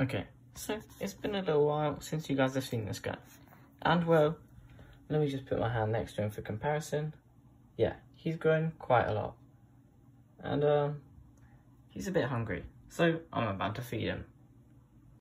Okay, so it's been a little while since you guys have seen this guy. And well, let me just put my hand next to him for comparison. Yeah, he's grown quite a lot. And um, he's a bit hungry, so I'm about to feed him.